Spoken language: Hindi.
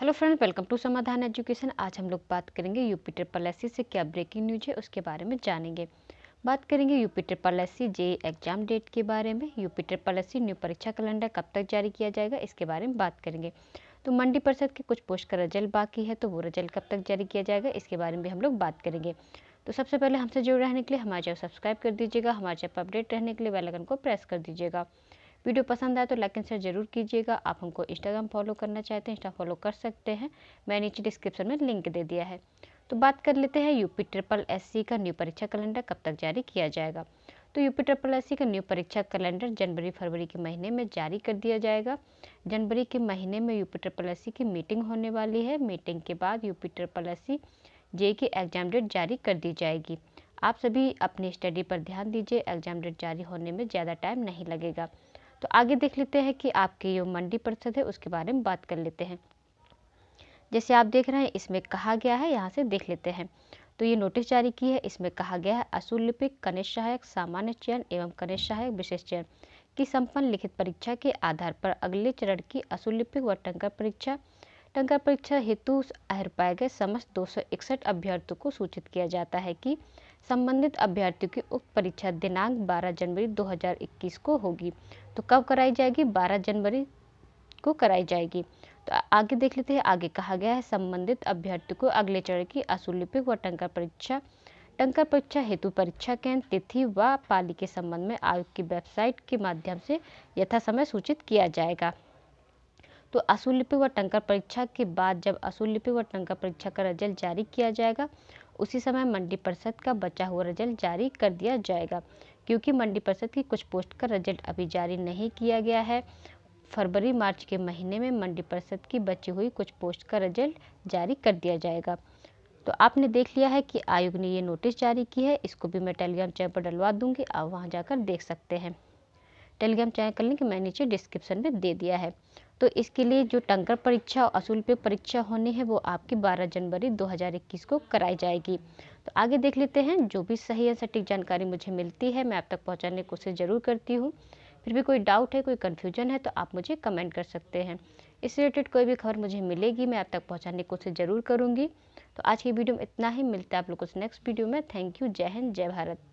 Hello friends, welcome to Samadhan education. आज हम लोग बात करेंगे यूपी ट्रिपल एस से क्या ब्रेकिंग न्यूज़ है, उसके बारे में जानेंगे। बात करेंगे UP triple S J exam date के बारे में। यूपी ट्रिपल एस न्यू परीक्षा कैलेंडर कब तक जारी किया जाएगा, इसके बारे में बात करेंगे। तो मंडी परिषद के कुछ पोस्ट का रिज़ल्ट बाकी है तो वो रिज़ल्ट कब तक जारी किया जाएगा, इसके बारे में भी हम लोग बात करेंगे। तो सबसे पहले हमसे जुड़े रहने के लिए हमारे चैनल सब्सक्राइब कर दीजिएगा, हमारे चैनल पर अपडेट रहने के लिए बेल को प्रेस कर दीजिएगा। वीडियो पसंद आए तो लाइक एंड शेयर ज़रूर कीजिएगा। आप हमको इंस्टाग्राम फॉलो करना चाहते हैं इंस्टा फॉलो कर सकते हैं। मैं नीचे डिस्क्रिप्शन में लिंक दे दिया है। तो बात कर लेते हैं यूपी ट्रिपल एस का न्यू परीक्षा कैलेंडर कब तक जारी किया जाएगा। तो यूपी ट्रिपल एस का न्यू परीक्षा कैलेंडर जनवरी फरवरी के महीने में जारी कर दिया जाएगा। जनवरी के महीने में यूपी ट्रिपल एस की मीटिंग होने वाली है। मीटिंग के बाद यूपी ट्रिपल एस जे की एग्ज़ाम डेट जारी कर दी जाएगी। आप सभी अपनी स्टडी पर ध्यान दीजिए। एग्ज़ाम डेट जारी होने में ज़्यादा टाइम नहीं लगेगा। तो आगे देख लेते हैं कि आपकी जो मंडी परिषद है, उसके बारे में बात कर लेते हैं। जैसे आप देख रहे हैं, इसमें कहा गया है, यहाँ से देख लेते हैं। तो ये नोटिस जारी की है, इसमें कहा गया है असूल लिपिक कनिष्ठ सहायक, सामान्य चयन एवं कनिष्ठ सहायक विशेष चयन की संपन्न लिखित परीक्षा के आधार पर अगले चरण की असूल लिपिक व टंकर परीक्षा। टंकर परीक्षा हेतु अहर पाए गए समस्त दो अभ्यर्थियों को सूचित किया जाता है कि संबंधित अभ्यर्थियों की उक्त परीक्षा दिनांक 12 जनवरी 2021 को होगी। तो कब कराई जाएगी? 12 जनवरी को कराई जाएगी। तो आगे देख लेते हैं। आगे कहा गया है, संबंधित अभ्यर्थियों को अगले चरण की असुलिपिक व टंकर परीक्षा टंकर परीक्षा हेतु परीक्षा केंद्र, तिथि व पाली के संबंध में आयोग की वेबसाइट के माध्यम से यथा समय सूचित किया जाएगा। तो असुलिपि व टंकर परीक्षा के बाद जब असुलिपि व टंकर परीक्षा का रिज़ल्ट जारी किया जाएगा उसी समय मंडी परिषद का बचा हुआ रिज़ल्ट जारी कर दिया जाएगा। क्योंकि मंडी परिषद की कुछ पोस्ट का रिज़ल्ट अभी जारी नहीं किया गया है। फरवरी, मार्च के महीने में मंडी परिषद की बची हुई कुछ पोस्ट का रिज़ल्ट जारी कर दिया जाएगा। तो आपने देख लिया है कि आयोग ने ये नोटिस जारी की है। इसको भी मैं टेलीग्राम चैनल पर डलवा दूँगी। आप वहाँ जाकर देख सकते हैं। टेलीग्राम चैनल का लिंक मैं नीचे डिस्क्रिप्शन में दे दिया है। तो इसके लिए जो टंकर परीक्षा और असूल पे परीक्षा होनी है, वो आपकी 12 जनवरी 2021 को कराई जाएगी। तो आगे देख लेते हैं, जो भी सही या सटीक जानकारी मुझे मिलती है, मैं आप तक पहुँचाने की कोशिश ज़रूर करती हूँ। फिर भी कोई डाउट है, कोई कन्फ्यूज़न है तो आप मुझे कमेंट कर सकते हैं। इस रिलेटेड कोई भी खबर मुझे मिलेगी, मैं आप तक पहुँचाने की कोशिश ज़रूर करूँगी। तो आज की वीडियो में इतना ही, मिलता है आप लोगों से नेक्स्ट वीडियो में। थैंक यू जय हिंद, जय भारत।